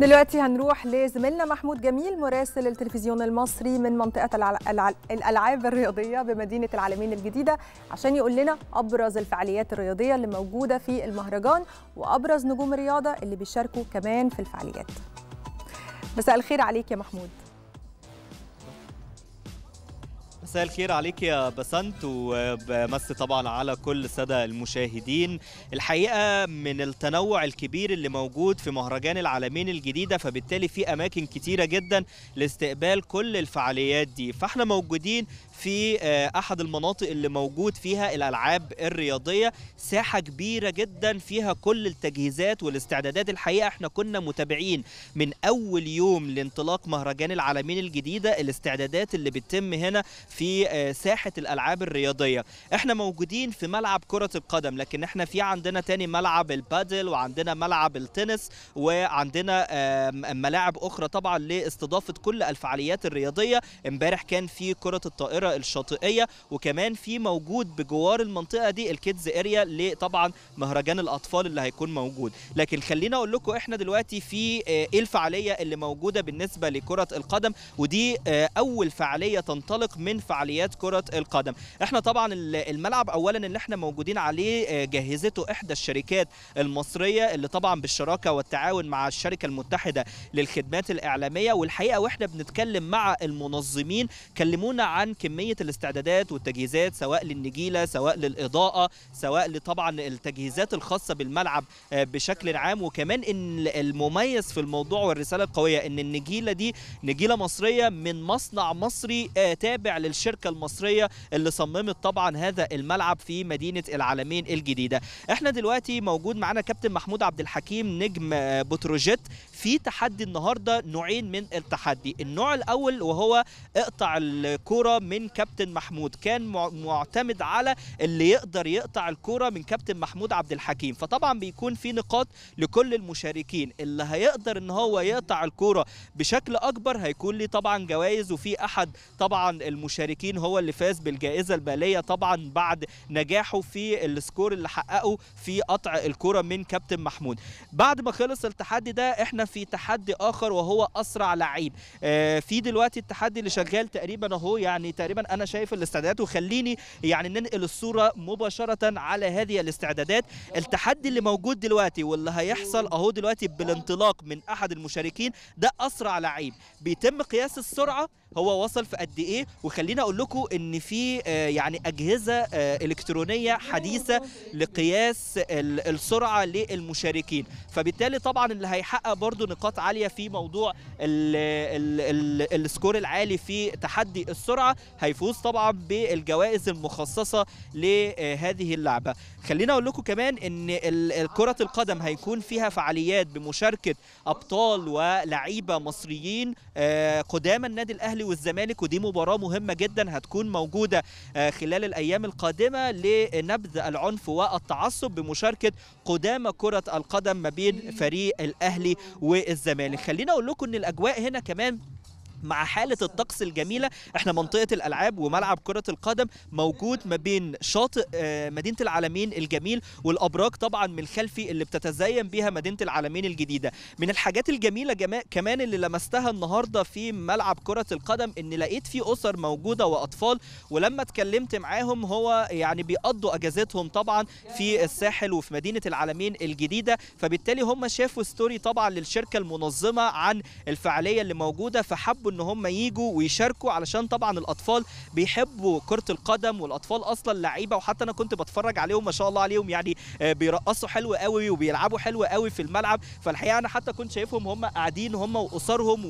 دلوقتي هنروح لزميلنا محمود جميل مراسل التلفزيون المصري من منطقة الألعاب الرياضية بمدينة العالمين الجديدة عشان يقول لنا أبرز الفعاليات الرياضية اللي موجودة في المهرجان وأبرز نجوم الرياضة اللي بيشاركوا كمان في الفعاليات. مساء الخير عليك يا محمود. مساء الخير عليك يا بسنت وبمسي طبعا على كل السادة المشاهدين. الحقيقة من التنوع الكبير اللي موجود في مهرجان العالمين الجديدة فبالتالي في أماكن كتيرة جدا لاستقبال كل الفعاليات دي. فإحنا موجودين في آه، أحد المناطق اللي موجود فيها الألعاب الرياضية. ساحة كبيرة جدا فيها كل التجهيزات والاستعدادات. الحقيقة إحنا كنا متابعين من أول يوم لانطلاق مهرجان العالمين الجديدة الاستعدادات اللي بتتم هنا في آه، ساحة الألعاب الرياضية. إحنا موجودين في ملعب كرة القدم لكن إحنا في عندنا تاني ملعب البادل وعندنا ملعب التنس وعندنا ملاعب أخرى طبعا لاستضافة كل الفعاليات الرياضية. امبارح كان في كرة الطائرة الشاطئية وكمان في موجود بجوار المنطقة دي ال kids area لطبعا مهرجان الأطفال اللي هيكون موجود. لكن خلينا أقول لكم إحنا دلوقتي في إيه الفعالية اللي موجودة بالنسبة لكرة القدم ودي آه، أول فعالية تنطلق من فعاليات كرة القدم. إحنا طبعا ال- الملعب اولا اللي إحنا موجودين عليه آه، جهزته إحدى الشركات المصرية اللي طبعا بالشراكة والتعاون مع الشركة المتحدة للخدمات الإعلامية. والحقيقة وإحنا بنتكلم مع المنظمين كلمونا عن كمية الاستعدادات والتجهيزات سواء للنجيلة سواء للإضاءة سواء لطبعا التجهيزات الخاصة بالملعب آه، بشكل عام. وكمان إن المميز في الموضوع والرسالة القوية إن النجيلة دي نجيلة مصرية من مصنع مصري آه، تابع للشركة المصرية اللي صممت طبعا هذا الملعب في مدينة العالمين الجديدة. إحنا دلوقتي موجود معانا كابتن محمود عبد الحكيم نجم آه، بتروجيت. في تحدي النهارده نوعين من التحدي. النوع الأول وهو اقطع الكرة من كابتن محمود كان مع- معتمد على اللي يقدر يقطع الكرة من كابتن محمود عبد الحكيم. فطبعا بيكون في نقاط لكل المشاركين. اللي هيقدر إن هو يقطع الكرة بشكل أكبر هيكون ليه طبعا جوائز وفي أحد طبعا المشاركين هو اللي فاز بالجائزة المالية طبعا بعد نجاحه في السكور اللي حققه في قطع الكرة من كابتن محمود. بعد ما خلص التحدي ده إحنا في تحدي آخر وهو أسرع لعيب. آه، في دلوقتي التحدي اللي شغال تقريبا أهو يعني تقريبا أنا شايف الاستعدادات وخليني يعني ننقل الصورة مباشرة على هذه الاستعدادات. التحدي اللي موجود دلوقتي واللي هيحصل أهو دلوقتي بالانطلاق من أحد المشاركين ده أسرع لعيب. بيتم قياس السرعة هو وصل في قد إيه. وخليني أقول لكم إن في آه، يعني أجهزة آه، إلكترونية حديثة لقياس ال- السرعة للمشاركين. فبالتالي طبعا اللي هيحقق برضو نقاط عالية في موضوع ال ال ال السكور العالي في تحدي السرعة هيفوز طبعا بالجوائز المخصصة لهذه اللعبة. خلينا أقول لكم كمان إن كرة القدم هيكون فيها فعاليات بمشاركة أبطال ولعيبة مصريين آه، قدام النادي الأهلي والزمالك ودي مباراة مهمة جدا هتكون موجودة آه، خلال الأيام القادمة لنبذ العنف والتعصب بمشاركة قدام كرة القدم ما بين فريق الأهلي والزمالك. خلينا أقول لكم إن الأجواء هنا كمان مع حالة الطقس الجميلة. إحنا منطقة الألعاب وملعب كرة القدم موجود ما بين شاطئ آه، مدينة العالمين الجميل والأبراج طبعا من الخلفي اللي بتتزين بها مدينة العالمين الجديدة. من الحاجات الجميلة جما كمان اللي لمستها النهاردة في ملعب كرة القدم إن لقيت في أسر موجودة وأطفال ولما اتكلمت معاهم هو يعني بيقضوا أجازتهم طبعا في الساحل وفي مدينة العالمين الجديدة. فبالتالي هم شافوا ستوري طبعا للشركة المنظمة عن الفعالية اللي موجودة فحبوا ان هم يجوا ويشاركوا علشان طبعا الأطفال بيحبوا كرة القدم والأطفال أصلا لعيبة وحتى أنا كنت بتفرج عليهم ما شاء الله عليهم يعني آه، بيرقصوا حلو قوي وبيلعبوا حلو قوي في الملعب. فالحقيقة أنا حتى كنت شايفهم هم قاعدين هم وأسرهم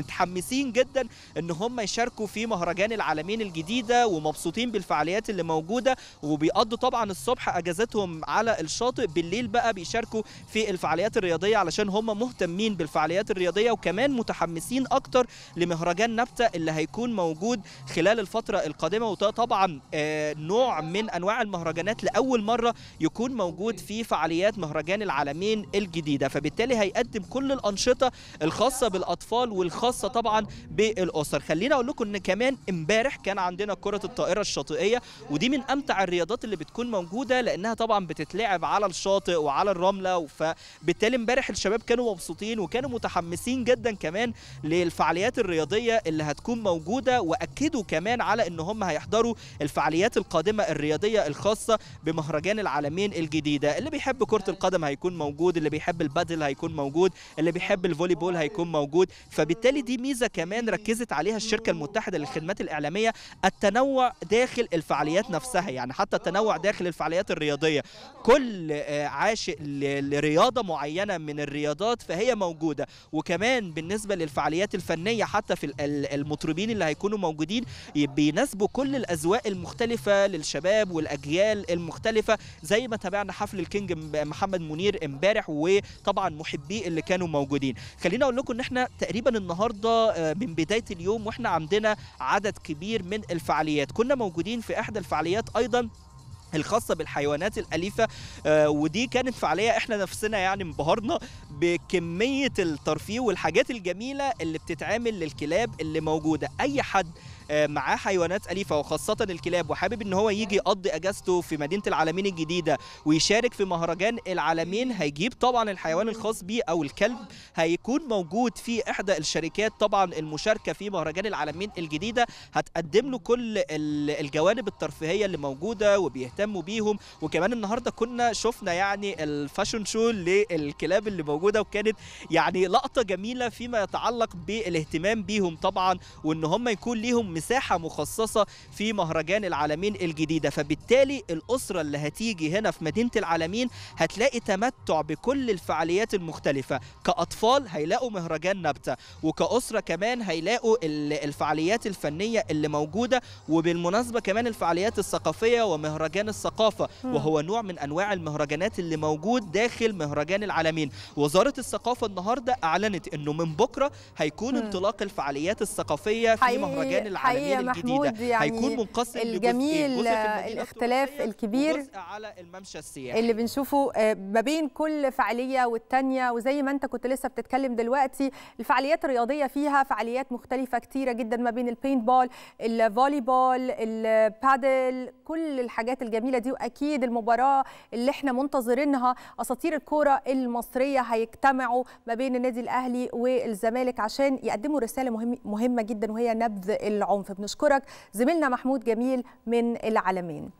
ومتحمسين جدا إن هم يشاركوا في مهرجان العالمين الجديدة ومبسوطين بالفعاليات اللي موجودة. وبيقضوا طبعا الصبح أجازتهم على الشاطئ. بالليل بقى بيشاركوا في الفعاليات الرياضية علشان هم مهتمين بالفعاليات الرياضية وكمان متحمسين أكتر لمهرجان نبتة اللي هيكون موجود خلال الفترة القادمة. وده طبعا آه، نوع من أنواع المهرجانات لأول مرة يكون موجود في فعاليات مهرجان العالمين الجديدة. فبالتالي هيقدم كل الأنشطة الخاصة بالأطفال والخاصه طبعا بالاسر خلينا أقول لكم إن كمان امبارح كان عندنا كرة الطائرة الشاطئية ودي من أمتع الرياضات اللي بتكون موجودة لأنها طبعا بتتلعب على الشاطئ وعلى الرملة فبالتالي امبارح الشباب كانوا مبسوطين وكانوا متحمسين جدا كمان للفعاليات الرياضية اللي هتكون موجودة وأكدوا كمان على إن هم هيحضروا الفعاليات القادمة الرياضية الخاصة بمهرجان العالمين الجديدة. اللي بيحب كرة القدم هيكون موجود اللي بيحب البادل هيكون موجود اللي بيحب الفولي بول هيكون موجود فبالتالي دي ميزة كمان ركزت عليها الشركة المتحدة للخدمات الإعلامية التنوع داخل الفعاليات نفسها يعني حتى التنوع داخل الفعاليات الرياضية. كل آه، عاشق لرياضة معينة من الرياضات فهي موجودة. وكمان بالنسبة للفعاليات الفنية حتى في ال- ال- المطربين اللي هيكونوا موجودين بيناسبوا كل الأذواق المختلفة للشباب والأجيال المختلفة زي ما تابعنا حفل الكينج محمد منير امبارح وطبعا محبيه اللي كانوا موجودين. خلينا أقول لكم إن إحنا تقريبا النهارده آه، من بداية اليوم وإحنا عندنا عدد كبير من الفعاليات. كنا موجودين في إحدى الفعاليات أيضا الخاصة بالحيوانات الأليفة آه ودي كانت فعالية إحنا نفسنا يعني انبهرنا بكمية الترفيه والحاجات الجميلة اللي بتتعمل للكلاب اللي موجودة. أي حد آه، معاه حيوانات أليفة وخاصة الكلاب وحابب إن هو يجي يقضي أجازته في مدينة العالمين الجديدة ويشارك في مهرجان العالمين هيجيب طبعا الحيوان الخاص بيه أو الكلب هيكون موجود في إحدى الشركات طبعا المشاركة في مهرجان العالمين الجديدة. هتقدم له كل ال- الجوانب الترفيهية اللي موجودة وبيهتموا بيهم. وكمان النهارده كنا شفنا يعني الفاشن شو للكلاب اللي موجودة وكانت يعني لقطة جميلة فيما يتعلق بالاهتمام بيهم طبعا وإن هم يكون ليهم مساحة مخصصة في مهرجان العالمين الجديدة. فبالتالي الأسرة اللي هتيجي هنا في مدينة العالمين هتلاقي تمتع بكل الفعاليات المختلفة. كأطفال هيلاقوا مهرجان نبتة وكأسرة كمان هيلاقوا ال- الفعاليات الفنية اللي موجودة وبالمناسبة كمان الفعاليات الثقافية ومهرجان الثقافة. مم. وهو نوع من أنواع المهرجانات اللي موجود داخل مهرجان العالمين. وزارة الثقافة النهاردة أعلنت أنه من بكرة هيكون مم. انطلاق الفعاليات الثقافية في حقيقي- مهرجان العلمين حقيقي الجديدة. يعني هيكون منقسم الجميل الاختلاف الكبير على الممشى السياحي. اللي بنشوفه آه، ما بين كل فعالية والتانية. وزي ما انت كنت لسه بتتكلم دلوقتي الفعاليات الرياضية فيها فعاليات مختلفة كتيرة جدا ما بين ال paintball ال volleyball ال padel كل الحاجات الجميلة دي. وأكيد المباراة اللي إحنا منتظرينها أساطير الكورة المصرية هيجتمعوا ما بين النادي الأهلي والزمالك عشان يقدموا رسالة مهم مهمة جدا وهي نبذ العنف. بنشكرك. زميلنا محمود جميل من العالمين